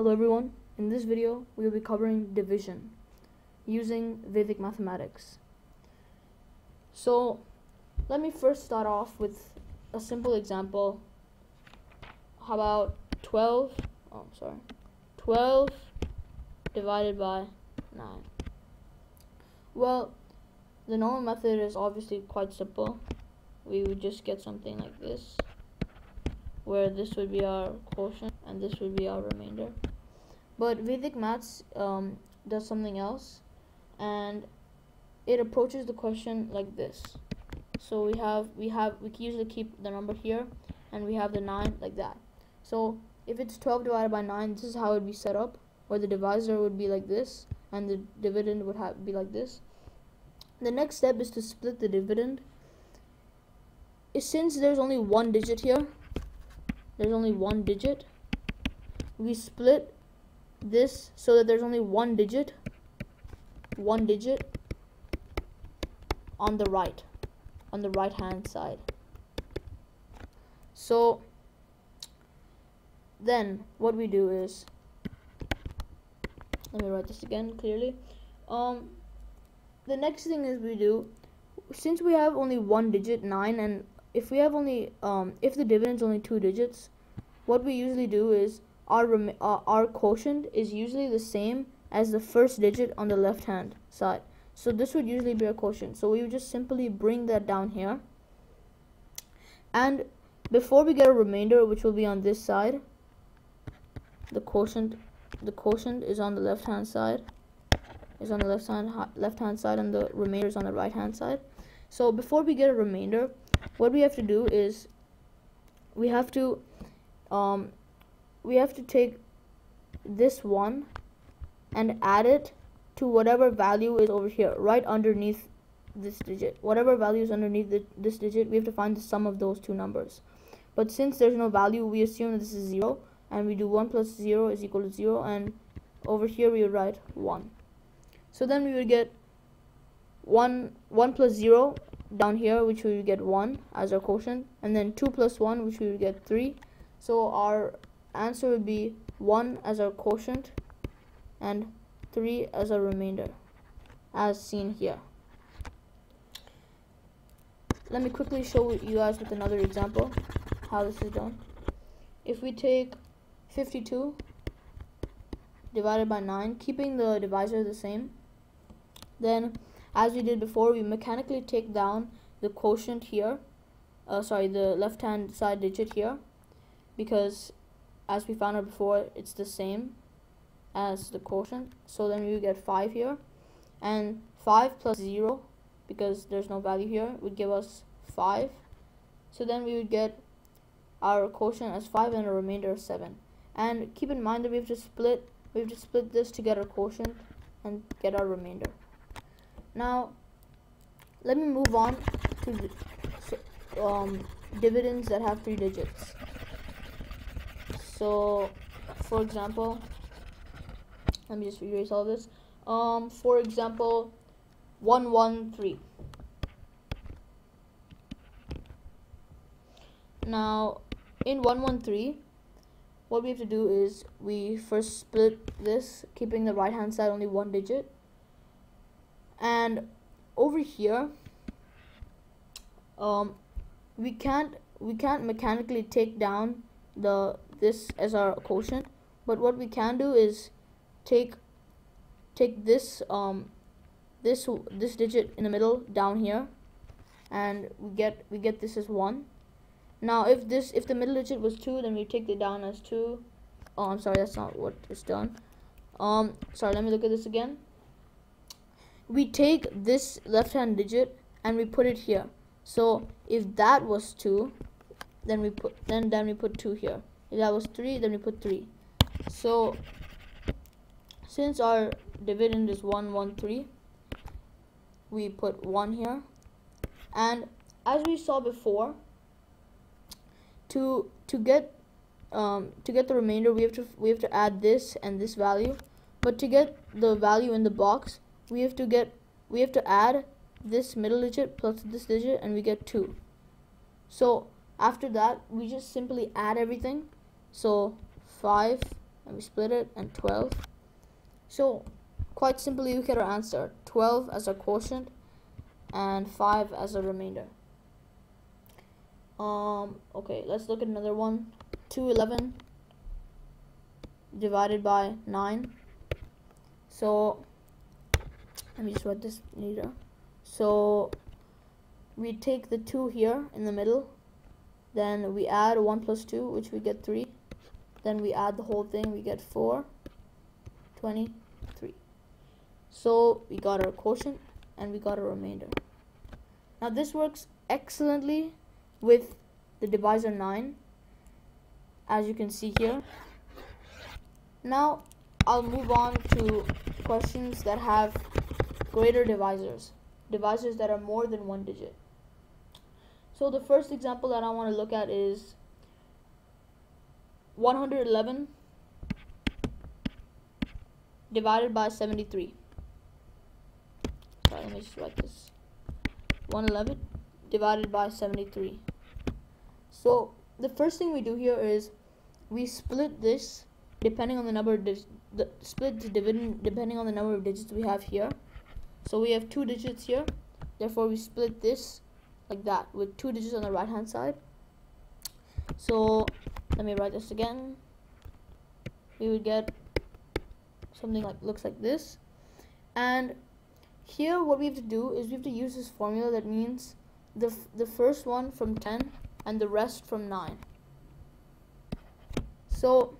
Hello everyone, in this video we will be covering division using Vedic mathematics. So let me first start off with a simple example. How about 12, oh sorry, 12 divided by 9. Well, the normal method is obviously quite simple. We would just get something like this where this would be our quotient and this would be our remainder. But Vedic Maths um, does something else and it approaches the question like this. So we have we have we usually keep the number here and we have the 9 like that. So if it's 12 divided by 9 this is how it would be set up where the divisor would be like this and the dividend would have be like this. The next step is to split the dividend. Since there's only one digit here, there's only one digit we split this so that there's only one digit one digit on the right on the right hand side. So then what we do is let me write this again clearly. Um the next thing is we do since we have only one digit 9 and if we have only um, if the dividend is only two digits what we usually do is our uh, quotient is usually the same as the first digit on the left hand side. So this would usually be a quotient. So we would just simply bring that down here. And before we get a remainder which will be on this side the quotient the quotient is on the left hand side is on the left hand left hand side and the remainder is on the right hand side. So before we get a remainder what we have to do is we have to um, we have to take this one and add it to whatever value is over here right underneath this digit. Whatever value is underneath the, this digit we have to find the sum of those two numbers. But since there's no value we assume this is 0 and we do 1 plus 0 is equal to 0 and over here we write 1 so then we would get 1 1 plus 0 down here which we would get 1 as our quotient and then 2 plus 1 which we would get 3 so our answer would be 1 as our quotient and 3 as our remainder as seen here. Let me quickly show you guys with another example how this is done. If we take 52 divided by 9 keeping the divisor the same then as we did before we mechanically take down the quotient here uh, sorry the left hand side digit here because as we found out before it's the same as the quotient. So then we get 5 here. And 5 plus 0 because there's no value here would give us 5 so then we would get our quotient as 5 and a remainder of 7 and keep in mind that we have to split we have to split this to get our quotient and get our remainder. Now, let me move on to um, dividends that have three digits. So, for example, let me just erase all this. Um, for example, 113. Now, in 113, what we have to do is we first split this, keeping the right hand side only one digit and over here um, we can't we can't mechanically take down the this as our quotient but what we can do is take take this um this this digit in the middle down here and we get we get this as one. Now if this if the middle digit was two then we take it down as two. Oh I'm sorry that's not what is done. Um sorry let me look at this again. We take this left hand digit and we put it here. So if that was 2 then we put then then we put 2 here if that was 3 then we put 3 so since our dividend is 113 we put 1 here. And as we saw before to to get um, to get the remainder we have to we have to add this and this value. But to get the value in the box we have to get we have to add this middle digit plus this digit and we get 2 so after that we just simply add everything so 5 and we split it and 12 so quite simply we get our answer. 12 as our quotient and 5 as a remainder. Um okay let's look at another one. 211 divided by 9 so let me just write this later. So we take the 2 here in the middle. Then we add 1 plus 2 which we get 3 then we add the whole thing we get 4 23 so we got our quotient and we got a remainder. Now this works excellently with the divisor 9 as you can see here. Now I'll move on to questions that have greater divisors divisors that are more than one digit. So the first example that I want to look at is 111 divided by 73. Sorry, let me just write this. 111 divided by 73. So the first thing we do here is we split this depending on the number of the split the dividend depending on the number of digits we have here. So we have two digits here. Therefore, we split this like that with two digits on the right hand side so let me write this again. We would get something like looks like this. And here what we have to do is we have to use this formula that means the the first one from 10 and the rest from 9 so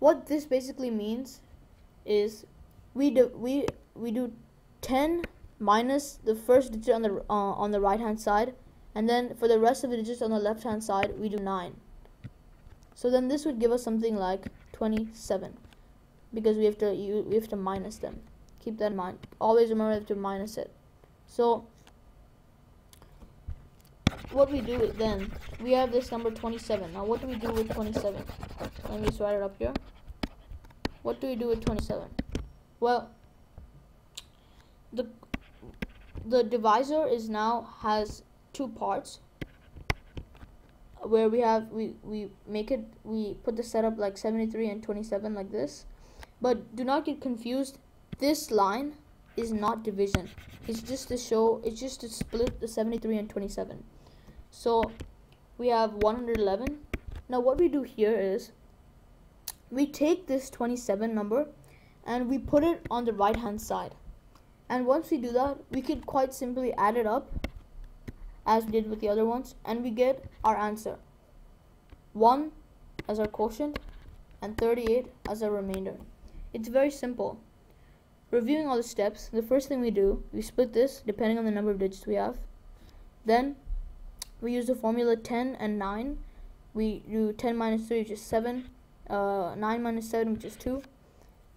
what this basically means is we do we we do 10 minus the first digit on the uh, on the right hand side and then for the rest of the digits on the left hand side we do 9 so then this would give us something like 27 because we have to we have to minus them. Keep that in mind. Always remember to minus it. So what we do then we have this number 27 now what do we do with 27 let me just write it up here. What do we do with 27 well the the divisor is now has two parts where we have we we make it we put the setup like 73 and 27 like this. But do not get confused. This line is not division. It's just to show it's just to split the 73 and 27 so we have 111 now what we do here is we take this 27 number and we put it on the right hand side. And once we do that we could quite simply add it up as we did with the other ones and we get our answer. 1 as our quotient and 38 as our remainder. It's very simple. Reviewing all the steps the first thing we do we split this depending on the number of digits we have. Then we use the formula 10 and 9 we do 10 minus 3 which is 7 uh, 9 minus 7 which is 2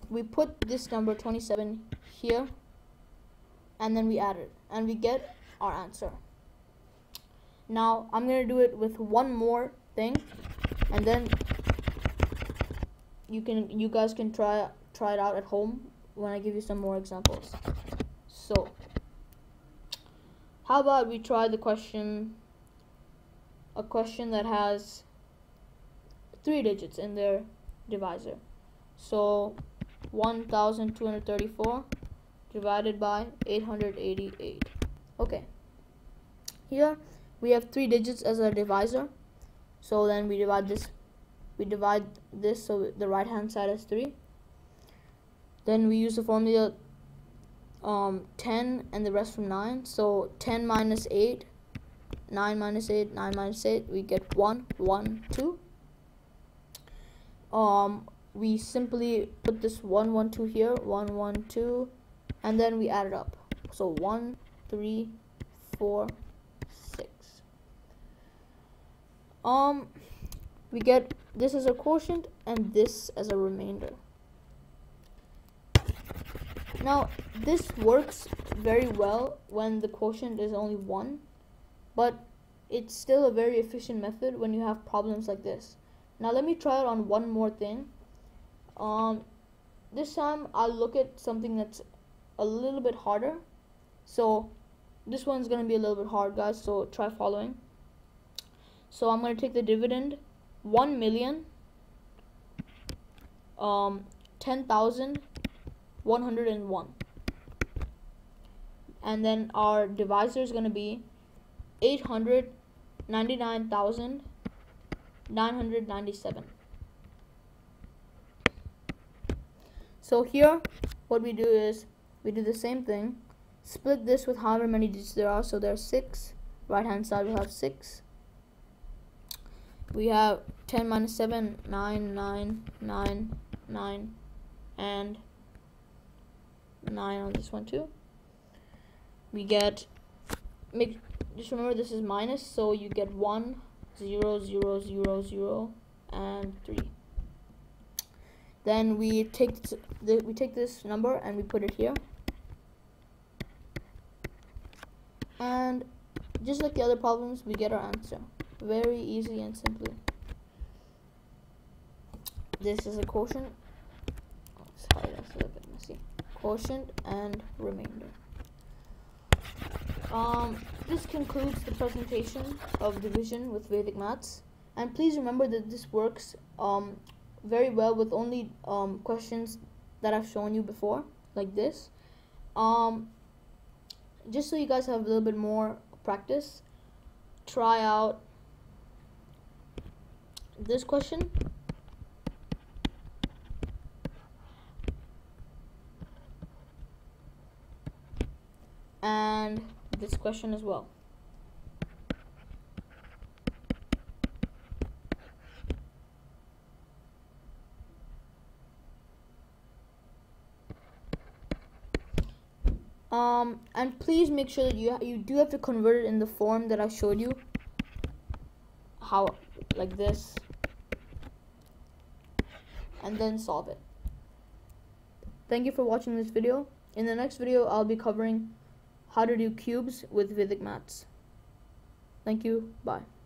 we put this number 27 here and then we add it and we get our answer now I'm gonna do it with one more thing and then you can you guys can try try it out at home when I give you some more examples. So how about we try the question a question that has three digits in their divisor. So 1234 divided by 888 okay. Here we have three digits as a divisor. So then we divide this we divide this so the right hand side is 3 then we use the formula um, 10 and the rest from 9 so 10 minus 8 9 minus 8 9 minus 8 we get 1 1 2 um, we simply put this 1 1 2 here 1 1 2 and then we add it up. So 1 3 4 um we get this as a quotient and this as a remainder. Now this works very well when the quotient is only one but it's still a very efficient method when you have problems like this. Now let me try it on one more thing. Um this time I'll look at something that's a little bit harder. So this one's gonna be a little bit hard guys so try following so I'm gonna take the dividend 1 million um, 10,101. And then our divisor is going to be 899,997. So here, what we do is, we do the same thing. Split this with however many digits there are. So there's 6. Right hand side will have 6 we have 10 minus 7 9 9 9 9 and 9 on this one too. We get make just remember this is minus so you get 1 0 0 0 0 and 3 then we take the, we take this number and we put it here. And just like the other problems we get our answer very easy and simply. This is a quotient. Sorry, that's a little bit messy. Quotient and remainder. Um, this concludes the presentation of division with Vedic maths. And please remember that this works um, very well with only um, questions that I've shown you before, like this. Um, just so you guys have a little bit more practice, try out this question and this question as well. Um, and please make sure that you you do have to convert it in the form that I showed you. How like this and then solve it. Thank you for watching this video. In the next video, I'll be covering how to do cubes with Vedic maths. Thank you. Bye.